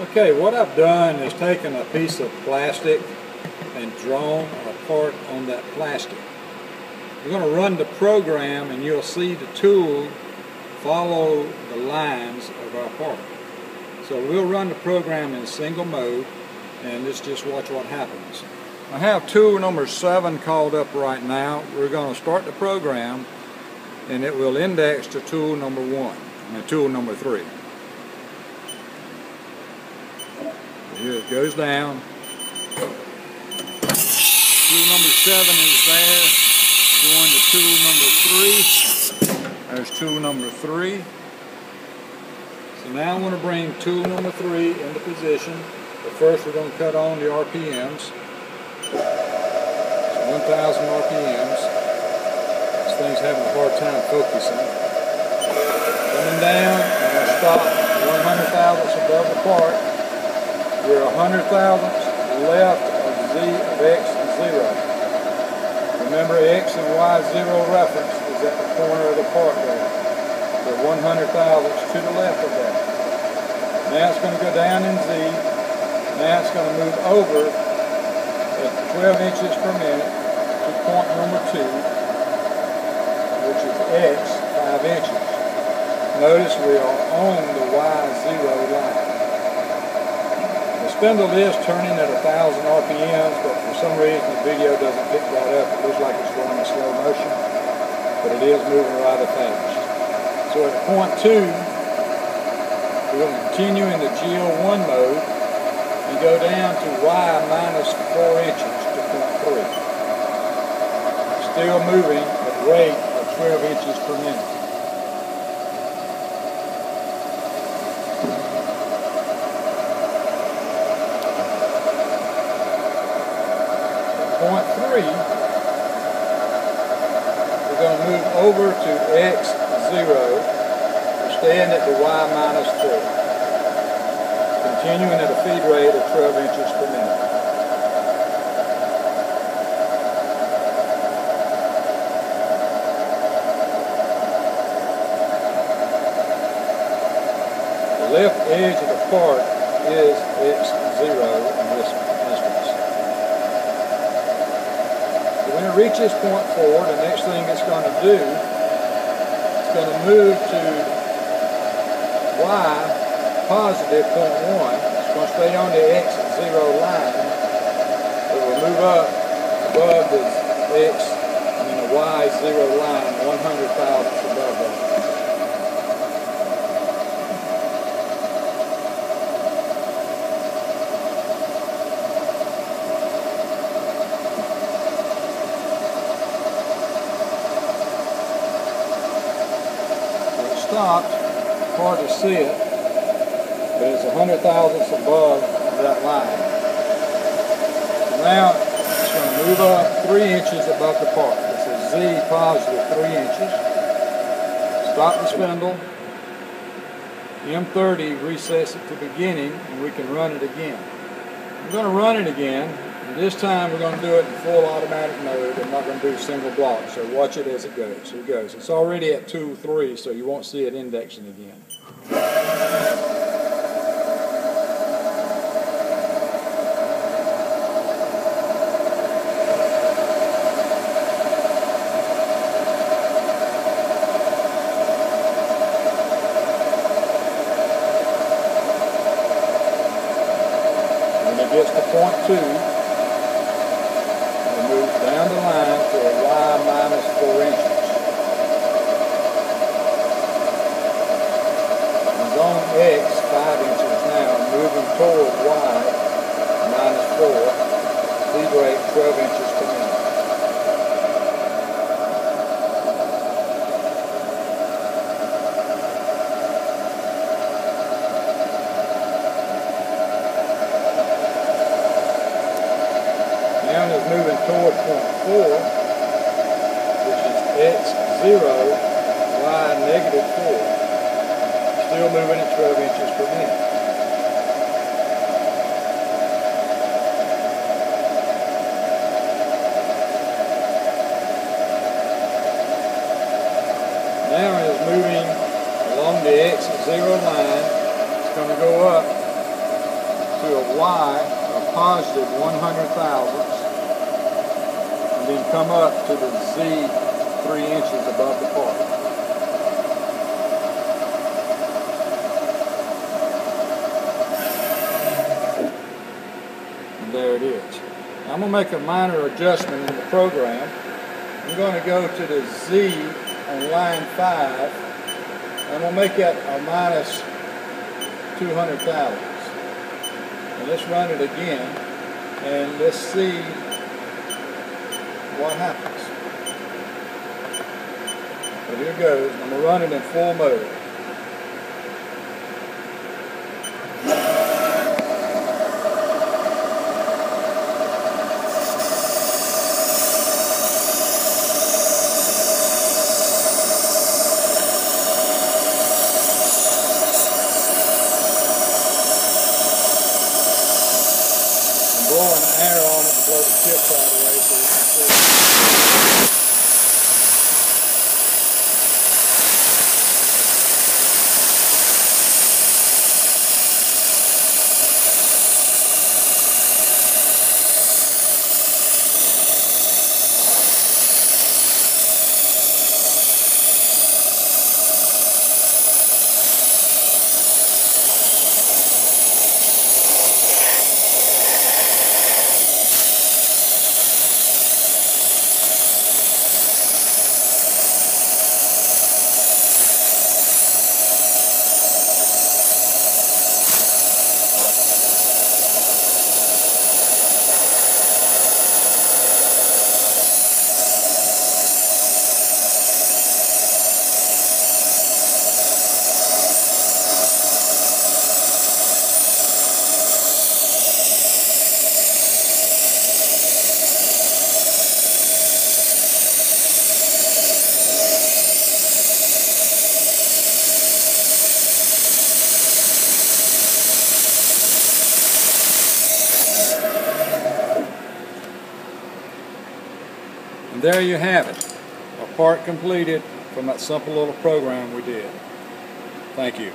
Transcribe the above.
Okay, what I've done is taken a piece of plastic and drawn a part on that plastic. We're going to run the program and you'll see the tool follow the lines of our part. So we'll run the program in single mode and let's just watch what happens. I have tool number seven called up right now. We're going to start the program and it will index to tool number one, and tool number three. Here it goes down. Tool number seven is there. Going to tool number three. There's tool number three. So now I'm going to bring tool number three into position. But first we're going to cut on the RPMs. So 1,000 RPMs. This thing's having a hard time focusing. Coming down, I'm going to stop 100 thousandths above the part. We're a hundred thousandths left of z of x zero. Remember x and y zero reference is at the corner of the part there. So one hundred thousandths to the left of that. Now it's going to go down in z. Now it's going to move over at 12 inches per minute to point number two, which is x, five inches. Notice we are on the y0 line spindle is turning at 1,000 RPMs, but for some reason the video doesn't pick that up. It looks like it's going in slow motion, but it is moving rather fast. So at point two, we're going to continue in the G01 mode and go down to Y minus 4 inches to point three. Still moving at a rate of 12 inches per minute. Three, we're going to move over to x zero. We're staying at the y minus 2, Continuing at a feed rate of 12 inches per minute. The left edge of the part is x0 when it reaches point four, the next thing it's going to do, it's going to move to y positive point one. It's going to stay on the x zero line. It will move up above the x, I mean the y zero line, 100 thousandths above that. Hard to see it, but it's a hundred thousandths above that line. So now it's going to move up three inches above the part. It's a Z positive three inches. Stop the spindle. M30 recess it to beginning and we can run it again. I'm going to run it again this time we're going to do it in full automatic mode. I'm not going to do single block, so watch it as it goes. Here it goes. It's already at 2, 3, so you won't see it indexing again. Gets to point 2, down the line to a y minus 4 inches. He's on x 5 inches now, moving toward y minus 4, speed rate 12 inches per minute. Moving toward point four, 0, y negative 4, still moving at 12 inches per minute. Now it is moving along the x zero line. It's going to go up to a y of positive 100 thousandths and then come up to the z three inches above the part. There it is. I'm going to make a minor adjustment in the program. I'm going to go to the Z on line 5 and we'll make it a minus 200 thousandths. And let's run it again and let's see what happens. So here goes. I'm going to run it in full mode. blowing air on it to blow the chips out of the way so you can see. And there you have it. A part completed from that simple little program we did. Thank you.